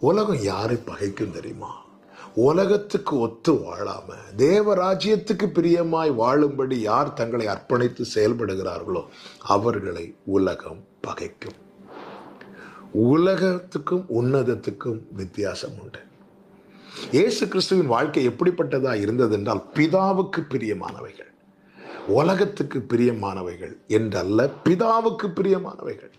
உலகம் யாரை பகைக்கும் தெரியுமா? உலகத்துக்கு ஒத்து வாழாம தேவராஜ்யத்துக்கு பிரியமாய் வாழும்படி யார் தங்களை அர்ப்பணித்து செயல்படுகிறார்களோ அவர்களை உலகம் பகைக்கும். உலகத்துக்கும் உன்னதத்துக்கும் வித்தியாசம் உண்டு. இயேசு கிறிஸ்துவின் வாழ்க்கை எப்படிப்பட்டதா இருந்தது என்றால் பிதாவுக்கு பிரியமானவைகள் உலகத்துக்கு பிரியமானவைகள் என்றல்ல பிதாவுக்கு பிரியமானவைகள்.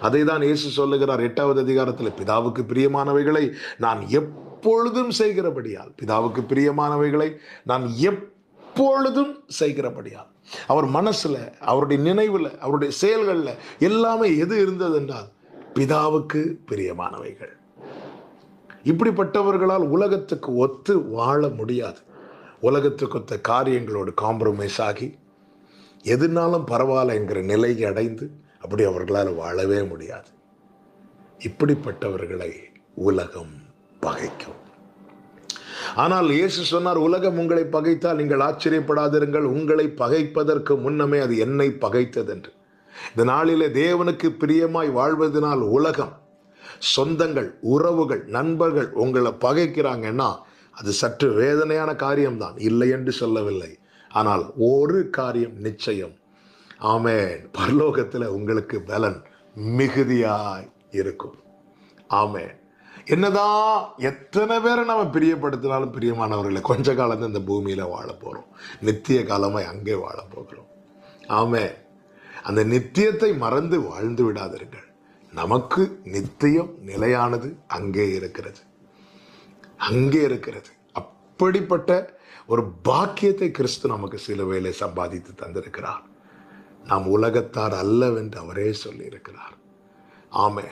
அதை தான் இயேசு சொல்லுகிறார் எட்டாவது அதிகாரத்தில் பிதாவுக்கு பிரியமானவைகளை நான் எப்பொழுதும் செய்கிறபடியால். பிதாவுக்கு பிரியமானவைகளை நான் எப்பொழுதும் செய்கிறபடியால். அவர் மனசுல அவருடைய நினைவுல அவருடைய செயல்களில் எல்லாமே எது இருந்தது என்றால் பிதாவுக்கு பிரியமானவைகள். இப்படிப்பட்டவர்களால் உலகத்துக்கு ஒத்து வாழ முடியாது. உலகத்துக்கு ஒத்த காரியங்களோடு காம்ப்ரமைஸ் ஆகி எதுனாலும் பரவாயில்ல என்கிற நிலையை அடைந்து அப்படி அவர்களால் வாழவே முடியாது. இப்படிப்பட்டவர்களை உலகம் பகைக்கும். ஆனால் இயேசு சொன்னார் உலகம் உங்களை பகைத்தால் நீங்கள் ஆச்சரியப்படாதிருங்கள். உங்களை பகைப்பதற்கு முன்னமே அது என்னை பகைத்தது என்று இந்த நாளிலே தேவனுக்கு பிரியமாய் வாழ்வதனால் உலகம் சொந்தங்கள் உறவுகள் நண்பர்கள் உங்களை பகைக்கிறாங்கன்னா அது சற்று வேதனையான காரியம்தான். இல்லை என்று சொல்லவில்லை. ஆனால் ஒரு காரியம் நிச்சயம். ஆமேன். பரலோகத்தில் உங்களுக்கு பலன் மிகுதியாய் இருக்கும். ஆமேன். என்னதான் எத்தனை பேரை நம்ம பிரியப்படுத்தினாலும் பிரியமானவர்களை கொஞ்ச காலம் இந்த பூமியில் வாழ போகிறோம் நித்திய காலமாய் அங்கே வாழ போகிறோம். ஆமே அந்த நித்தியத்தை மறந்து வாழ்ந்து விடாதீர்கள் நமக்கு நித்தியம் நிலையானது அங்கே இருக்கிறது. அங்கே இருக்கிறது. அப்படிப்பட்ட ஒரு பாக்கியத்தை கிறிஸ்து நமக்கு சில வேலை சம்பாதித்து தந்திருக்கிறார். நாம் உலகத்தார் அல்லவென்று அவரே சொல்லியிருக்கிறார். ஆமே